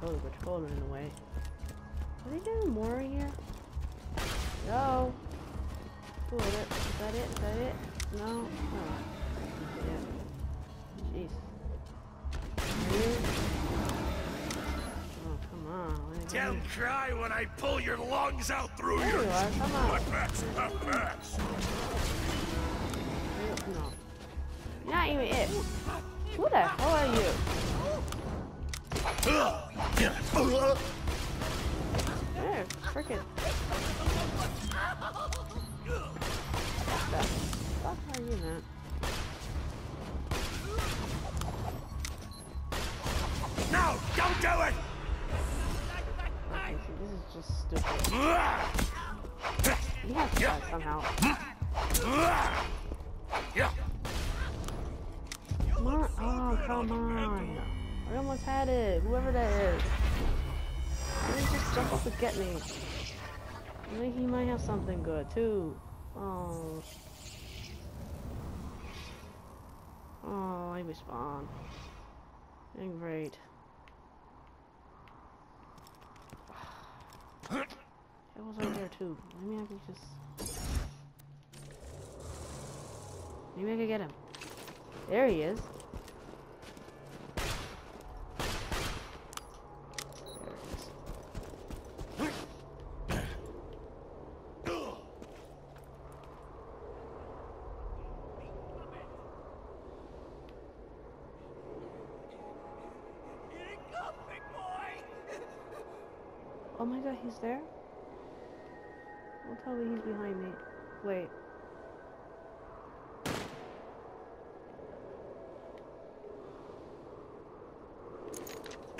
totally patrolling in a way. Are they getting more in here? No. Who is that it? Is that it? No? Oh. Yeah. Jeez. Oh, come on. Wait, Don't wait. cry when I pull your lungs out through There your... you are, come on. My back's my back's. No. Not even it. Who the hell are you? There, frickin'. What the fuck are you, man? No, don't do it! Okay, see, this is just stupid. You have to die somehow. Yeah. Come on. Oh, come on. I almost had it. Whoever that is. Up and get me? I think he might have something good, too. Oh. Oh, I respawn. And great. It was right there too. Maybe I could just. Maybe I could get him. There he is. Oh my god, he's there? Don't tell me he's behind me. Wait.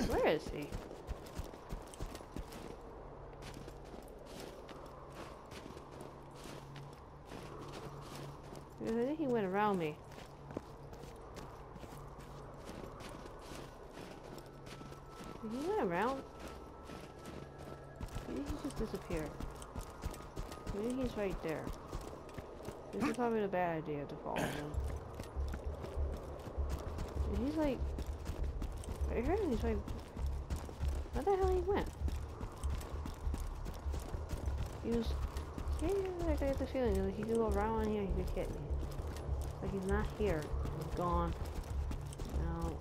Where is he? I think he went around me. He went around? Maybe he just disappeared. Maybe he's right there. This is probably a bad idea to follow him. And he's like... Right here, and he's like... Where the hell he went? He was... Yeah, like I get the feeling like he could go around here, he could hit me. Like he's not here. He's gone. No.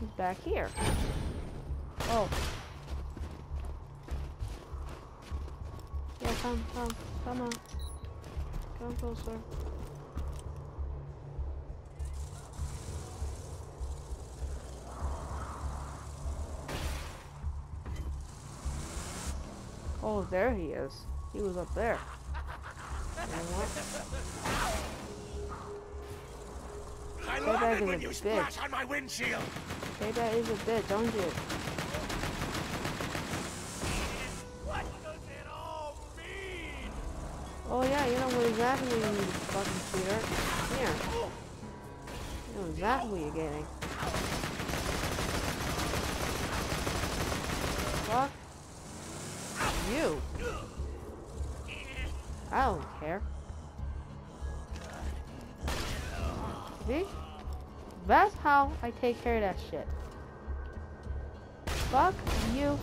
He's back here. Oh. Come, come, come on. Come closer. Oh, there he is. He was up there. You know what? I Go love it when you bitch. splash on my windshield. That is a bit, don't you? Yeah, you know what exactly you fucking cheater. Here. You know exactly what you're getting. Fuck. You. I don't care. See? That's how I take care of that shit. Fuck you.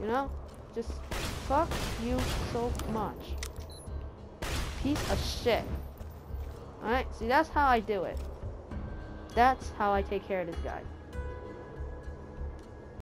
You know? Just fuck you so much. Piece of oh, shit. Alright, see that's how I do it. That's how I take care of this guy.